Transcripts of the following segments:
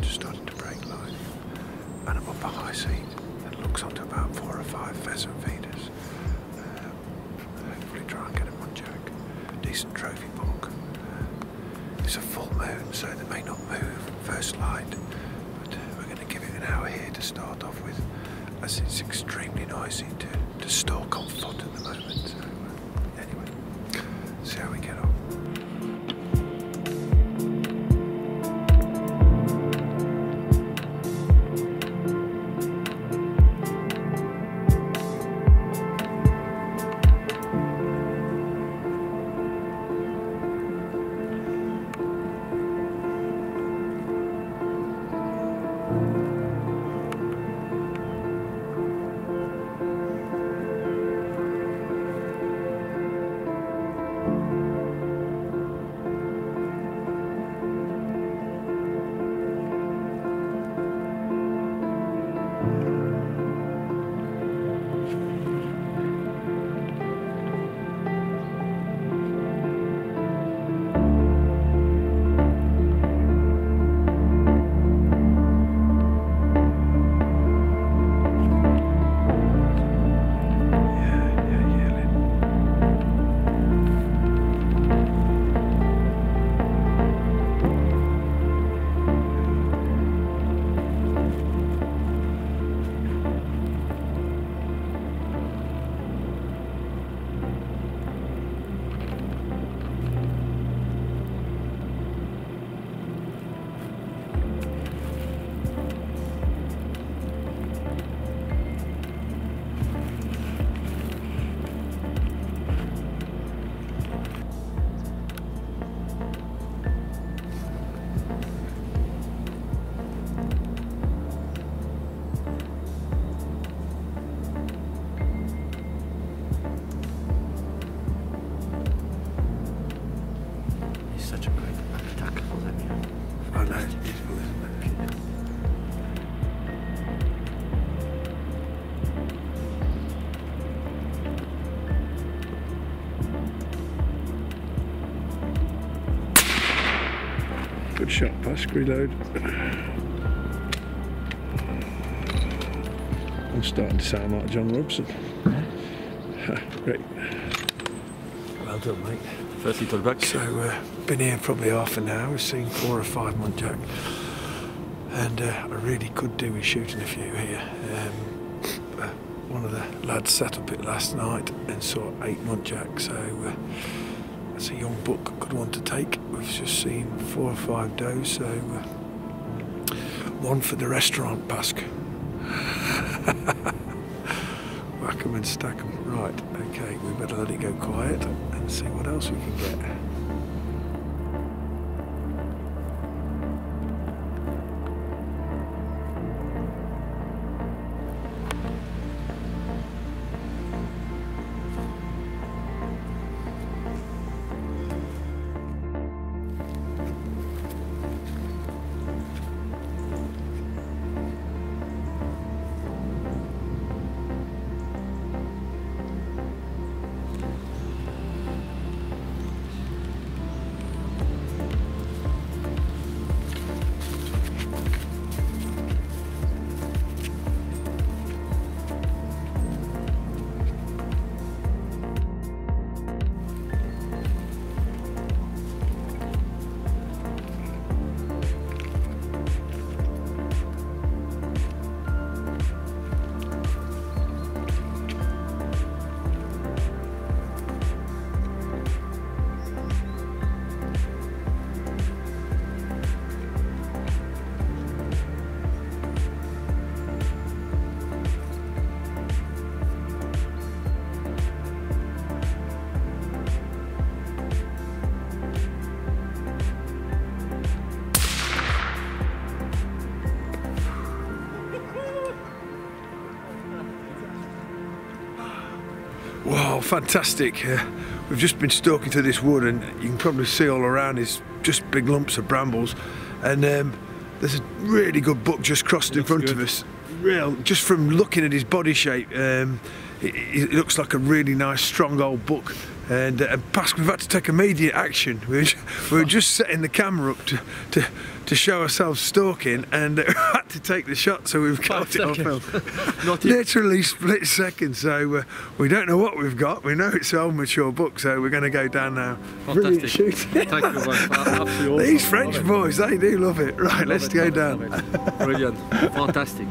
just starting to break line. And I'm up a high seat that looks onto about four or five pheasant feeders. Um, hopefully try and get a muntjac. Decent trophy buck. It's a full moon, so they may not move first light. But uh, we're going to give it an hour here to start off with, as it's extremely noisy to, to stalk on foot at the moment. So Good shot, pass, reload. I'm starting to sound like John Robson. Great. Well done, mate. Firstly, to the back. So, uh, been here probably half an hour, we've seen four or five muntjac, and uh, I really could do with shooting a few here. Um, uh, one of the lads set up it last night and saw eight muntjac, so uh, that's a young buck, good one to take. We've just seen four or five does, so uh, one for the restaurant, Pask. Whack 'em and stack 'em. Right, okay, we better let it go quiet and see what else we can get. Fantastic. Uh, we've just been stalking through this wood and you can probably see all around is just big lumps of brambles. And um, there's a really good buck just crossed in front of us. Real, just from looking at his body shape, um, it, it looks like a really nice, strong old buck. And, uh, past, we've had to take immediate action. We were, ju- we were just setting the camera up to, to, to show ourselves stalking, and uh, we had to take the shot, so we've got Five it on film. Literally split second. So uh, we don't know what we've got. We know it's an old mature buck, so we're going to go down now. Fantastic. Thank you, man. Absolutely awesome. These French boys, they do love it. Right, Love let's it, go down. Brilliant. Fantastic.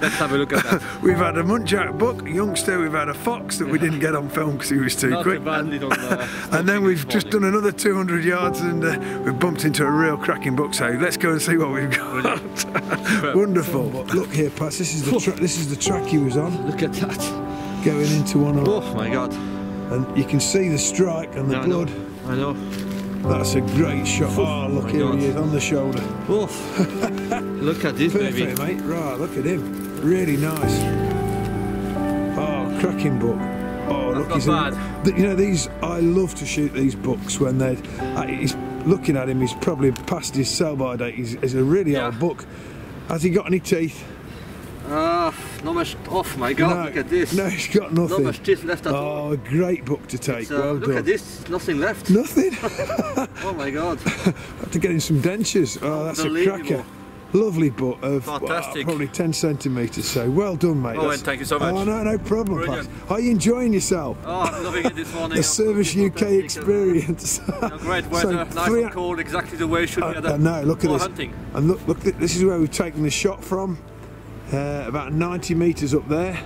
Let's have a look at that. We've had a muntjac buck, a youngster. We've had a fox that we didn't get on film because he was too Not quick. too badly done. Uh, And then we've this just done another 200 yards and uh, we've bumped into a real cracking buck. So let's go and see what we've got. Wonderful. Look here, Pat. This is the tra- this is the track he was on, Look at that. going into one of, Oh my god. and you can see the strike and the Yeah, I know. blood. I know. That's a great shot. Oh, look my here God. he is on the shoulder. Oof. Look at this baby. Perfect, mate. Right, look at him. Really nice. Oh, cracking buck. Oh, look, not he's in- bad. th- You know, these. I love to shoot these bucks when they're. uh, He's looking at him. He's probably past his sell-by date. He's, a really Yeah. old buck. Has he got any teeth? Ah, not much. Oh my god, no, look at this. No, he's got nothing. Not much teeth left at all. Oh, a great buck to take. Uh, well look done. at this, nothing left. Nothing. Oh my god. I Have to get him some dentures. Oh, that's a cracker. Lovely buck of Fantastic. probably 10 centimetres. So well done, mate. Oh, and thank you so much. Oh, no, no problem, Pat. Brilliant. Are you enjoying yourself? Oh, I'm loving it this morning. The Cervus UK experience. Uh, Great So weather, nice three- and cold, exactly the way it should be. I, know, look at this. hunting. And look, look, this is where we've taken the shot from. Uh, about 90 metres up there.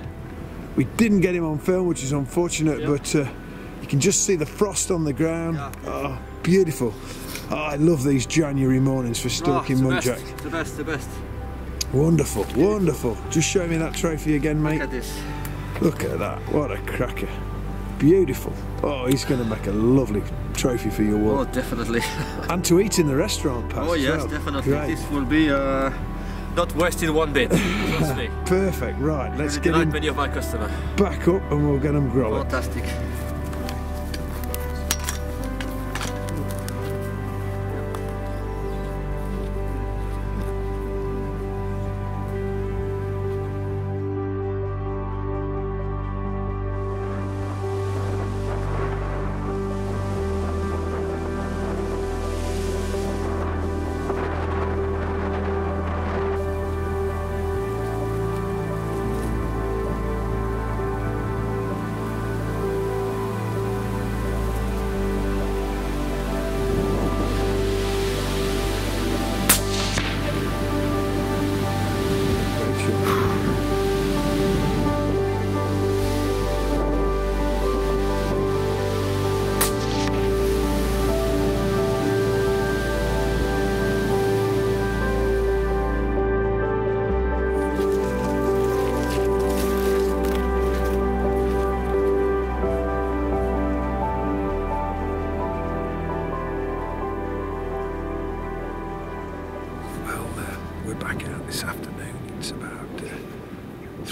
We didn't get him on film, which is unfortunate, Yeah. but uh, you can just see the frost on the ground. Yeah. Oh, beautiful. Oh, I love these January mornings for Oh, stalking it's the muntjac. best, the best, the best. Wonderful, wonderful. Just show me that trophy again, mate. Look at this. Look at that. What a cracker. Beautiful. Oh, he's going to make a lovely trophy for your Oh, definitely. And to eat in the restaurant, Pat. oh yes, well. definitely. Great. This will be uh, not wasted one bit. Perfect. Right, let's get many of my customers. back up and we'll get him growing. Fantastic.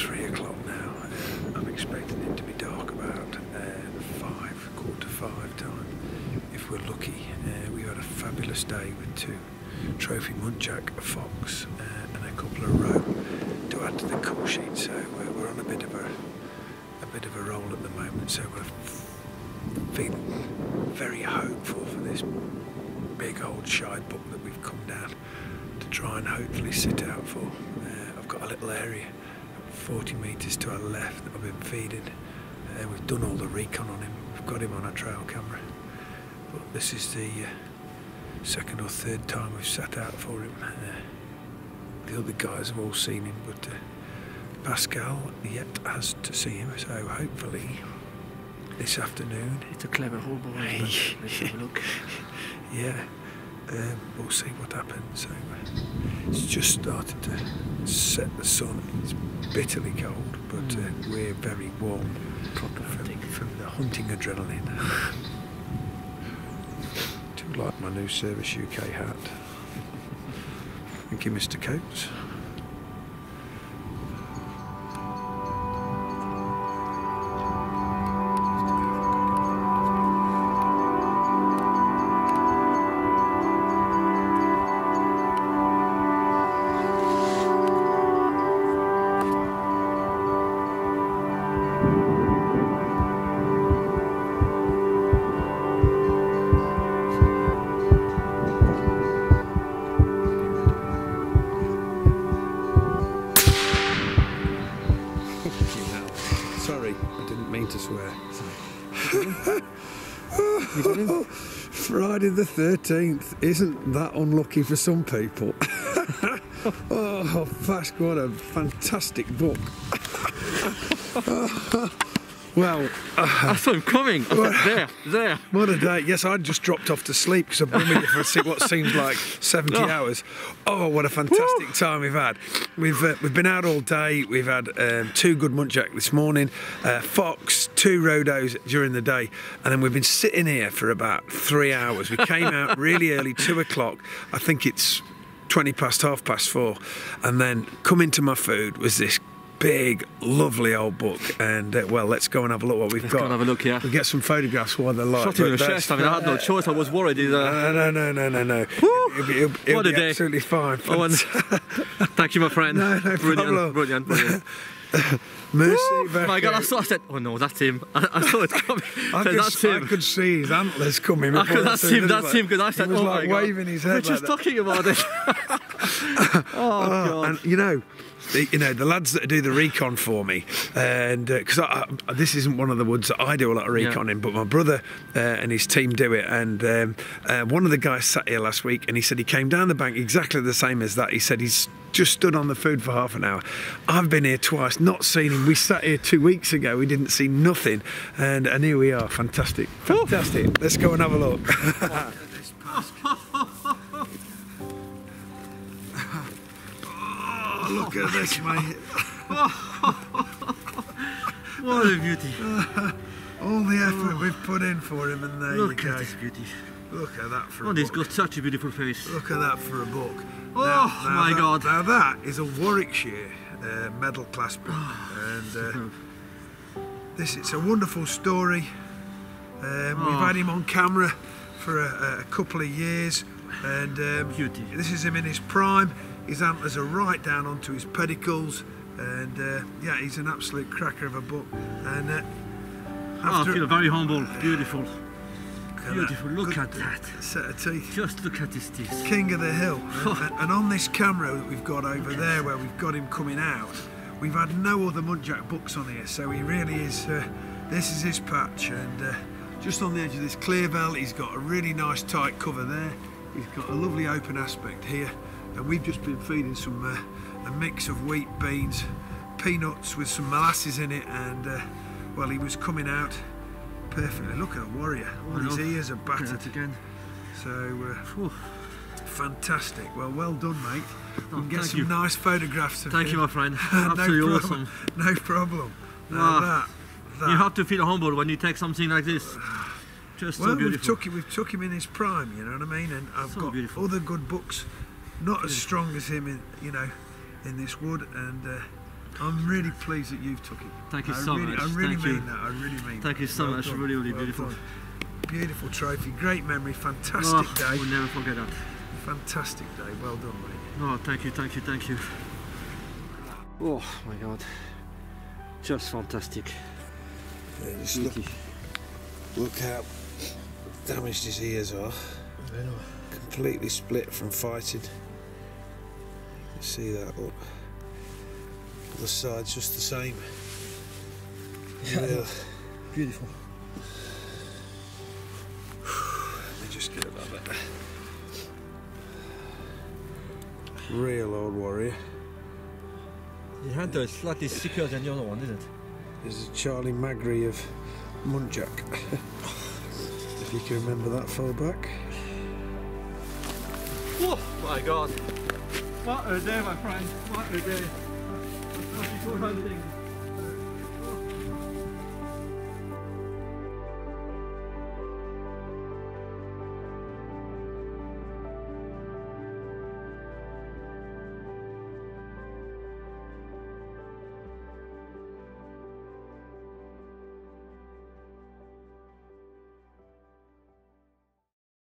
Three o'clock now. I'm expecting it to be dark about uh, five, quarter to five time. If we're lucky, uh, we had a fabulous day with two trophy muntjac, a fox, uh, and a couple of roe to add to the call sheet. So uh, we're on a bit of a a bit of a roll at the moment. So we're feeling very hopeful for this big old shide buck that we've come down to try and hopefully sit out for. Uh, I've got a little area 40 metres to our left that I've been feeding. Uh, we've done all the recon on him. We've got him on our trail camera. But this is the uh, second or third time we've sat out for him. Uh, the other guys have all seen him, but uh, Pascal yet has to see him. So hopefully this afternoon It's a clever whole boy. Hey. Let's have a look. yeah, um, we'll see what happens. So uh, it's just started to set the sun. It's bitterly cold, but uh, we're very warm Proper from, from the hunting adrenaline. Do like my new Cervus UK hat. Thank you, Mr. Coates. The 13th isn't that unlucky for some people. oh, Vask, what a fantastic buck. well, I saw him coming. I said, there, there. what a day. Yes, I'd just dropped off to sleep because I've been with you for what seems like 70 Oh. hours. Oh, what a fantastic time we've had. We've uh, we've been out all day. We've had um, two good muntjac this morning, uh, fox, two roe does during the day, and then we've been sitting here for about three hours. We came out really early, two o'clock. I think it's 20 past half past four, and then coming to my food was this big, lovely old buck. And uh, well, let's go and have a look what we've Let's got. go and have a look, yeah. We'll get some photographs while they're live. Shot in the chest. I mean, I had no choice. I was worried. He's, uh, no, no, no, no, no, no. It'll be, it'll, it'll What a be day. absolutely fine. Owen, thank you, my friend. No, no brilliant, problem. brilliant, brilliant. Mercy, Oh Becky. my God, I saw. I said, "Oh no, that's him." I, I saw it coming. I said, could, that's I could see his antlers coming. I could, that's him. That's him. Because I said, "Oh like my God." waving his We're head. just that. talking about it. oh God. and you know, the, you know the lads that do the recon for me, and because I, I, this isn't one of the woods that I do a lot of Yeah. recon in, but my brother uh, and his team do it. And um, uh, one of the guys sat here last week, and he said he came down the bank exactly the same as that. He said he's just stood on the food for half an hour. I've been here twice, not seen him. We sat here two weeks ago, we didn't see nothing, and and here we are. Fantastic, fantastic. Let's go and have a look. Oh, look at this, mate. What a beauty. All the effort we've put in for him, and there Look you at this beauty. Look at that for Oh, a he's buck. got such a beautiful face. Look at that for a buck. Oh, my that, God. Now that is a Warwickshire uh, medal class buck, and uh, this it's a wonderful story. Um, We've Oh. had him on camera for a, a couple of years, and um, Beauty. this is him in his prime. His antlers are right down onto his pedicles, and uh, yeah, he's an absolute cracker of a buck. And uh, Oh, I feel very humble. Beautiful. Look at that. Beautiful. Look Good at that. Set of teeth. Just look at his teeth. King of the Hill. and, and on this camera that we've got over there, where we've got him coming out, we've had no other Muntjac bucks on here, so he really is. Uh, this is his patch, and uh, just on the edge of this clear belt, he's got a really nice tight cover there. He's got a lovely open aspect here, and we've just been feeding some uh, a mix of wheat, beans, peanuts with some molasses in it, and uh, well, he was coming out perfectly. Look at a warrior. All his ears are battered. again. So. Uh, Fantastic. Well, well done, mate. We Oh, can get some you. nice photographs of Thank him. you, my friend. no Absolutely problem. awesome. No problem. Wow. that, that. You have to feel humble when you take something like this. Just well, so we've took him. We've took him in his prime. You know what I mean? And I've So got beautiful. other good bucks, not as strong as him in you know, in this wood. And uh, I'm really pleased that you've took it. Thank you I so really, much. I really Thank mean you. that. I really mean. Thank that. you so Well much. done. Really, really Well beautiful. done. Beautiful trophy. Great memory. Fantastic Oh, day. we'll never forget that. Fantastic day. Well done, mate. Oh, thank you, thank you, thank you. Oh my god. Just fantastic. Yeah, just look, look how damaged his ears are. Completely split from fighting. You see that? Look. The side's just the same. Yeah. Beautiful. Let me just get above it. Real old warrior. The hunter is slightly thicker than the other one, isn't it? This is Charlie Magri of Muntjac. if you can remember that far back. Oh my god. What a day, my friend. What a day.